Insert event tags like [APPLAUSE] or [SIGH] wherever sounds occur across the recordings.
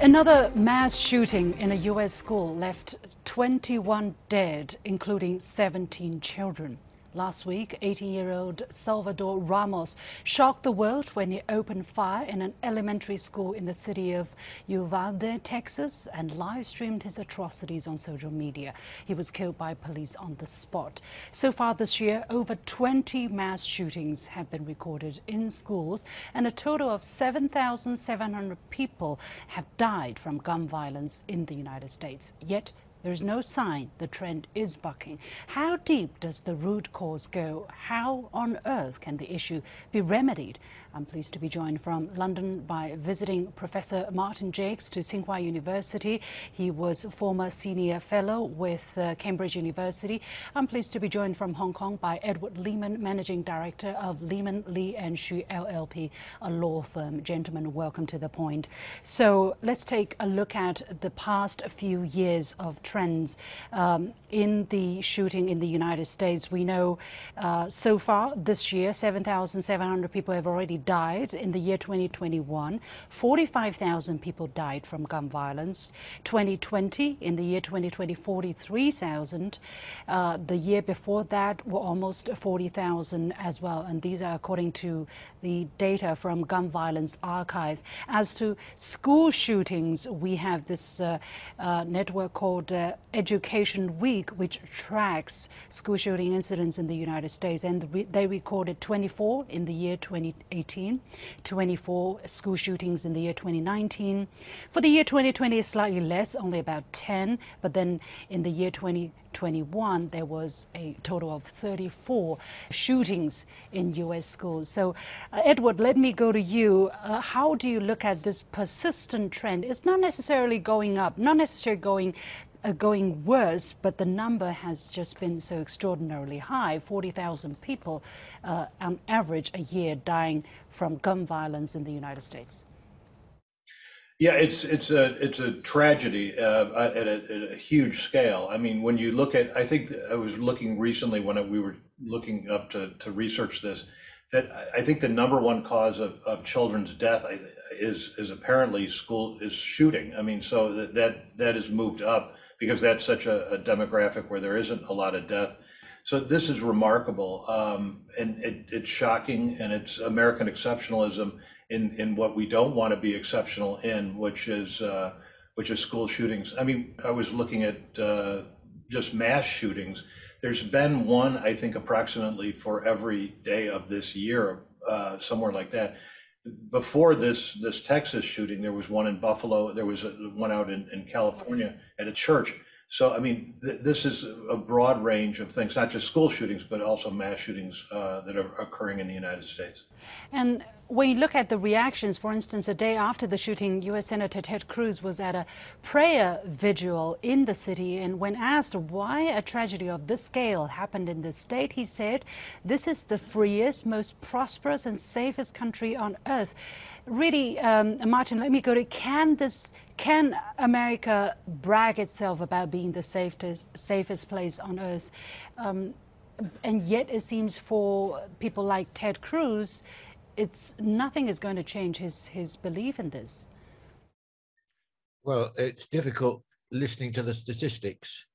Another mass shooting in a U.S. school left 21 dead, including 17 children. Last week, 18-year-old Salvador Ramos shocked the world when he opened fire in an elementary school in the city of Uvalde, Texas, and live-streamed his atrocities on social media. He was killed by police on the spot. So far this year, over 20 mass shootings have been recorded in schools, and a total of 7,700 people have died from gun violence in the United States. Yet, there's no sign the trend is bucking. How deep does the root cause go? How on earth can the issue be remedied? I'm pleased to be joined from London by visiting Professor Martin Jacques to Tsinghua University. He was a former senior fellow with uh, Cambridge University. I'm pleased to be joined from Hong Kong by Edward Lehman, managing director of Lehman, Lee and Xu LLP, a law firm. Gentlemen, welcome to the point. So let's take a look at the past few years of trends um, in the shooting in the United States. We know uh, so far this year, 7,700 people have already died in the year 2021. 45,000 people died from gun violence. 2020, in the year 2020, 43,000. Uh, the year before that were almost 40,000 as well. And these are according to the data from Gun Violence Archive. As to school shootings, we have this uh, uh network called uh, Education Week, which tracks school shooting incidents in the United States. And they recorded 24 in the year 2018, 24 school shootings in the year 2019. For the year 2020, slightly less, only about 10. But then in the year 2021, there was a total of 34 shootings in U.S. schools. So, uh, Edward, let me go to you. Uh, how do you look at this persistent trend? It's not necessarily going up, not necessarily going uh, going worse, but the number has just been so extraordinarily high 40,000 people uh, on average a year dying from gun violence in the United States. Yeah, it's it's a it's a tragedy uh, at, a, at, a, huge scale. I mean, when you look at, I think I was looking recently when we were looking up to, to research this, that I think the number one cause of, of children's death is is apparently school is shooting. I mean, so that that, that has moved up because that's such a, a demographic where there isn't a lot of death. So this is remarkable, um, and it, it's shocking, and it's American exceptionalism in in what we don't want to be exceptional in, which is uh, which is school shootings. I mean, I was looking at uh, just mass shootings. There's been one, I think, approximately for every day of this year, uh, somewhere like that before this this Texas shooting, there was one in Buffalo. There was a, one out in, in California at a church. So I mean, th- this is a broad range of things, not just school shootings, but also mass shootings uh, that are occurring in the United States. And when you look at the reactions, for instance, a day after the shooting, U.S. Senator Ted Cruz was at a prayer vigil in the city. And when asked why a tragedy of this scale happened in this state, he said, This is the freest, most prosperous, and safest country on earth. Really, um, Martin, let me go to can this can America brag itself about being the safest, safest place on earth? Um, and yet, it seems for people like Ted Cruz, it's nothing is going to change his his belief in this. Well, it's difficult listening to the statistics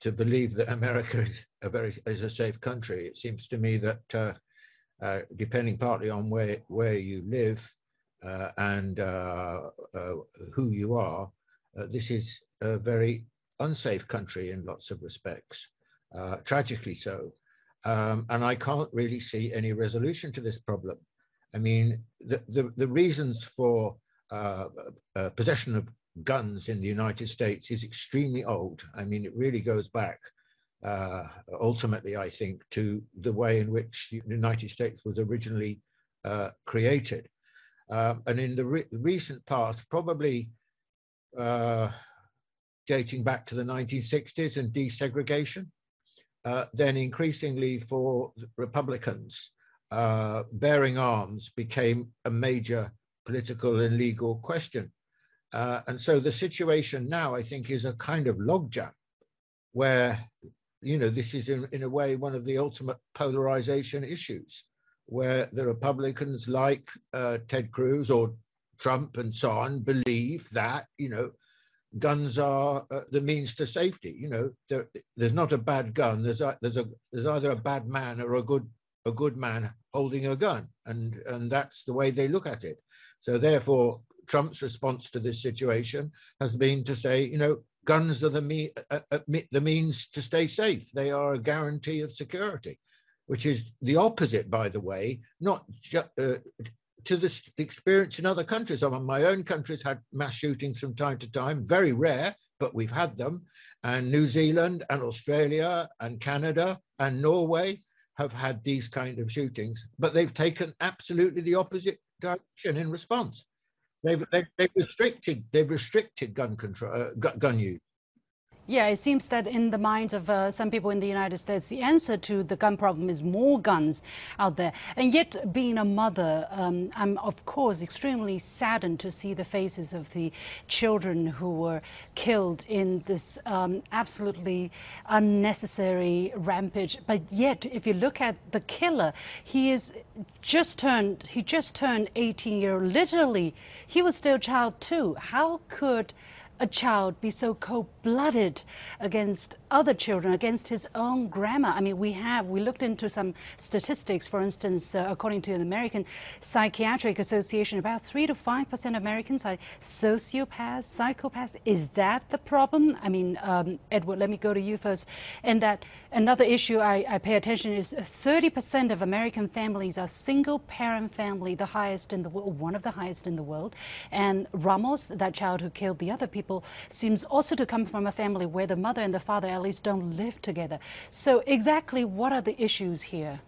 to believe that America is a very is a safe country. It seems to me that uh, uh, depending partly on where where you live uh, and uh, uh, who you are, uh, this is a very unsafe country in lots of respects, tragically so. Um, and I can't really see any resolution to this problem. I mean, the, the, the reasons for uh, uh, possession of guns in the United States is extremely old. I mean, it really goes back uh, ultimately, I think, to the way in which the United States was originally uh, created. Um, and in the re recent past, probably uh, dating back to the 1960s and desegregation, uh, then increasingly for Republicans, uh, bearing arms became a major political and legal question. Uh, and so the situation now, I think, is a kind of logjam where, you know, this is in, in a way one of the ultimate polarization issues, where the Republicans like uh, Ted Cruz or Trump and so on believe that, you know, guns are uh, the means to safety. You know, there, there's not a bad gun. There's a, there's a there's either a bad man or a good a good man holding a gun, and and that's the way they look at it. So therefore, Trump's response to this situation has been to say, you know, guns are the me, uh, uh, the means to stay safe. They are a guarantee of security, which is the opposite, by the way, not. Uh, to the experience in other countries. I mean, my own country's had mass shootings from time to time, very rare, but we've had them. And New Zealand and Australia and Canada and Norway have had these kind of shootings, but they've taken absolutely the opposite direction in response. They've, they've, they've restricted they've restricted gun control uh, gun use. Yeah, it seems that in the minds of uh, some people in the United States, the answer to the gun problem is more guns out there. And yet, being a mother, um, I'm of course extremely saddened to see the faces of the children who were killed in this um, absolutely unnecessary rampage. But yet, if you look at the killer, he is just turned, he just turned 18 year old. Literally, he was still a child too. How could a child be so cold-blooded against other children, against his own grammar. I mean, we have, we looked into some statistics, for instance, uh, according to the American Psychiatric Association, about 3 to 5% of Americans are sociopaths, psychopaths. Is that the problem? I mean, um, Edward, let me go to you first. And that another issue I, I pay attention is 30% of American families are single-parent family, the highest in the world, one of the highest in the world. And Ramos, that child who killed the other people seems also to come from a family where the mother and the father at least don't live together. So exactly what are the issues here?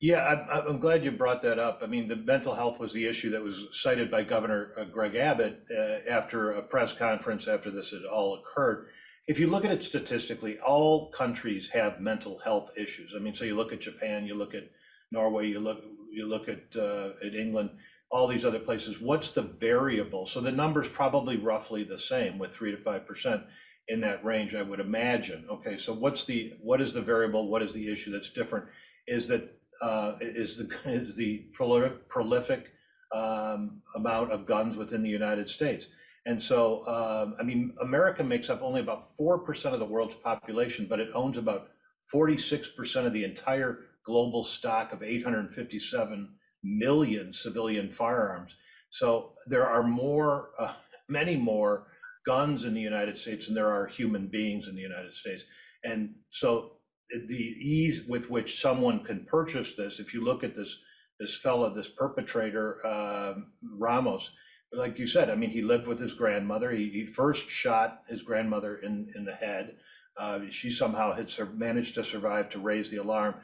Yeah, I'm, I'm glad you brought that up. I mean, the mental health was the issue that was cited by Governor uh, Greg Abbott uh, after a press conference after this had all occurred. If you look at it statistically, all countries have mental health issues. I mean, so you look at Japan, you look at Norway, you look you look at uh, at England all these other places, what's the variable? So the number's probably roughly the same with three to five percent in that range, I would imagine. Okay, so what's the what is the variable? What is the issue that's different? Is that uh, is the [LAUGHS] is the prolific, prolific um, amount of guns within the United States? And so, um, I mean, America makes up only about four percent of the world's population, but it owns about forty-six percent of the entire global stock of 857 million civilian firearms. So there are more, uh, [LAUGHS] many more guns in the United States than there are human beings in the United States. And so the ease with which someone can purchase this, if you look at this this fella, this perpetrator, um, Ramos, like you said, I mean, he lived with his grandmother. He, he first shot his grandmother in, in the head. Uh, she somehow had managed to survive to raise the alarm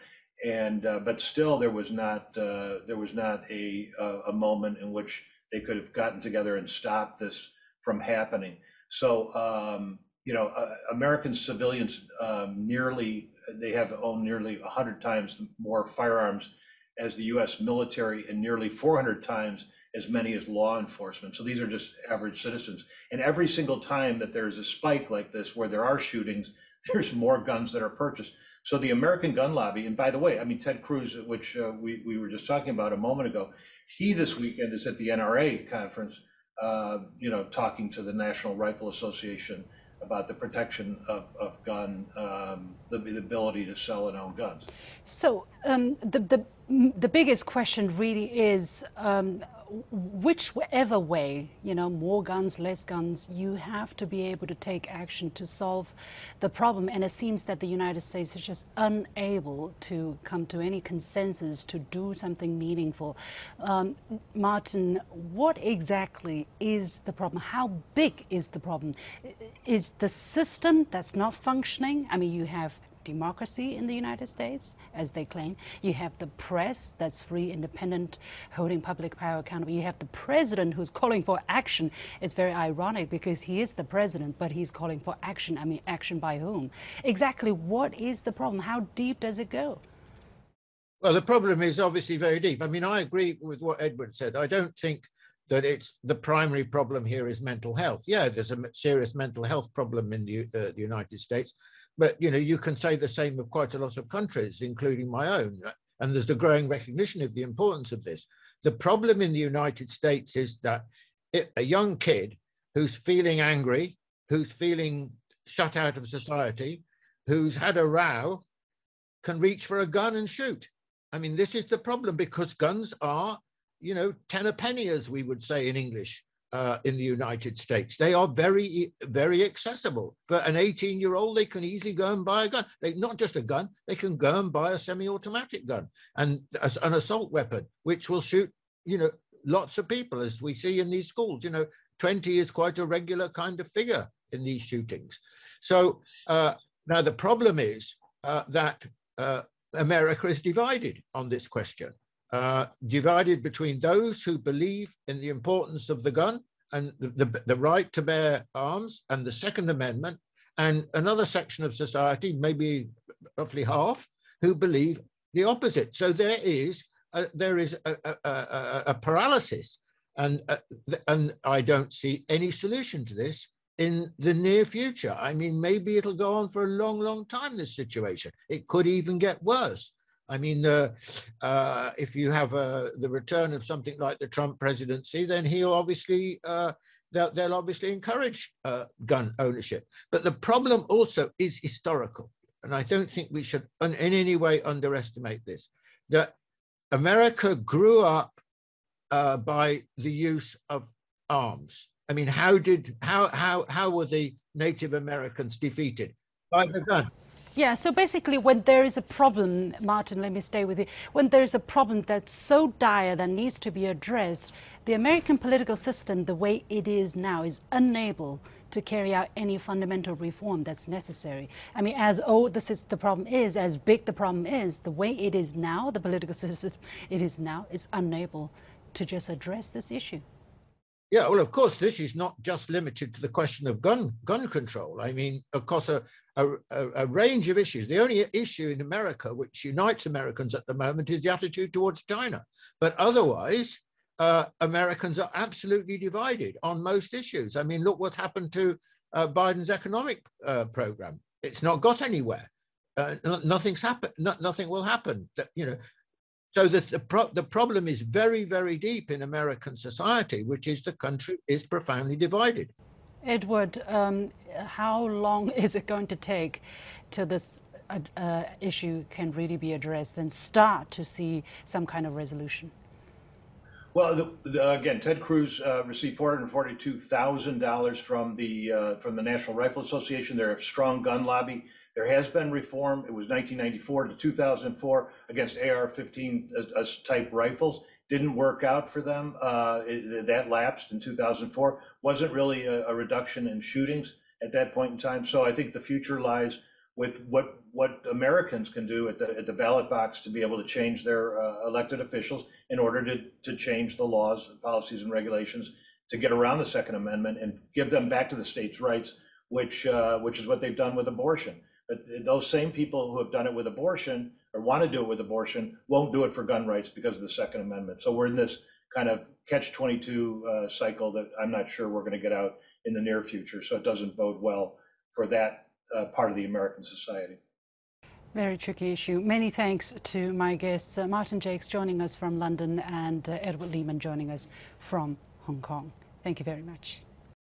and uh, but still there was not uh, there was not a a moment in which they could have gotten together and stopped this from happening. So um, you know, uh, American civilians um, nearly they have owned nearly 100 times more firearms as the U.S. military, and nearly 400 times as many as law enforcement. So these are just average citizens. And every single time that there's a spike like this, where there are shootings, [LAUGHS] there's more guns that are purchased. So the American gun lobby, and by the way, I mean, Ted Cruz, which uh, we, we were just talking about a moment ago, he this weekend is at the NRA conference, uh, you know, talking to the National Rifle Association about the protection of, of gun, um, the, the ability to sell and own guns. So um, the, the, the biggest question really is um, whichever way, you know, more guns, less guns, you have to be able to take action to solve the problem. And it seems that the United States is just unable to come to any consensus to do something meaningful. Um, Martin, what exactly is the problem? How big is the problem? Is the system that's not functioning? I mean, you have democracy in the United States, as they claim. You have the press that's free, independent, holding public power accountable. You have the president who's calling for action. It's very ironic because he is the president, but he's calling for action. I mean, action by whom? Exactly what is the problem? How deep does it go? Well, the problem is obviously very deep. I mean, I agree with what Edward said. I don't think that it's the primary problem here is mental health. Yeah, there's a serious mental health problem in the, uh, the United States, but you know, you can say the same of quite a lot of countries, including my own. And there's the growing recognition of the importance of this. The problem in the United States is that it, a young kid who's feeling angry, who's feeling shut out of society, who's had a row, can reach for a gun and shoot. I mean, this is the problem because guns are, you know, ten a penny, as we would say in English uh, in the United States. They are very, very accessible. For an 18 year old, they can easily go and buy a gun. They Not just a gun, they can go and buy a semi automatic gun and an assault weapon, which will shoot, you know, lots of people, as we see in these schools. You know, 20 is quite a regular kind of figure in these shootings. So uh, now the problem is uh, that uh, America is divided on this question, uh, divided between those who believe in the importance of the gun and the, the, the, right to bear arms and the Second Amendment, and another section of society, maybe roughly half, who believe the opposite. So there is a, there is a, a, a paralysis, and uh, and I don't see any solution to this in the near future. I mean, maybe it'll go on for a long, long time, this situation. It could even get worse. I mean, uh, uh, if you have uh, the return of something like the Trump presidency, then he'll obviously, uh, they'll, they'll, obviously encourage uh, gun ownership. But the problem also is historical. And I don't think we should in any way underestimate this, that America grew up uh, by the use of arms. I mean, how did how how how were the Native Americans defeated? By the gun. Yeah, so basically when there is a problem, Martin, let me stay with you. When there's a problem that's so dire that needs to be addressed, the American political system, the way it is now, is unable to carry out any fundamental reform that's necessary. I mean, as this is the problem is, as big the problem is, the way it is now, the political [LAUGHS] system it is now, is unable to just address this issue. Yeah, well, of course, this is not just limited to the question of gun gun control. I mean, of course, a, a, a, range of issues. The only issue in America which unites Americans at the moment is the attitude towards China. But otherwise, uh, Americans are absolutely divided on most issues. I mean, look what happened to uh, Biden's economic uh, program. It's not got anywhere. Uh, nothing's happened. No, nothing will happen. You know, so the, the, pro the, problem is very, very deep in American society, which is the country is profoundly divided. Edward, um, how long [LAUGHS] is it going to take till this uh, uh, issue can really be addressed and start to see some kind of resolution? Well, the, the, again, Ted Cruz uh, received four hundred forty-two thousand dollars from the uh, from the National Rifle Association. They're a strong gun lobby. There has been reform. It was 1994 to 2004 against AR-15 uh, uh, type rifles. Didn't work out for them. Uh, it, that lapsed in 2004. Wasn't really a, a, reduction in shootings at that point in time. So I think the future lies with what what Americans can do at the at the ballot box to be able to change their uh, elected officials in order to to change the laws, policies, and regulations to get around the Second Amendment and give them back to the states' rights, which uh, which is what they've done with abortion. But those same people who have done it with abortion or want to do it with abortion won't do it for gun rights because of the Second Amendment. So we're in this kind of catch 22 uh, cycle that I'm not sure we're going to get out in the near future. So it doesn't bode well for that uh, part of the American society. Very tricky issue. Many thanks to my guests, uh, Martin Jacques joining us from London and uh, Edward Lehman joining us from Hong Kong. Thank you very much.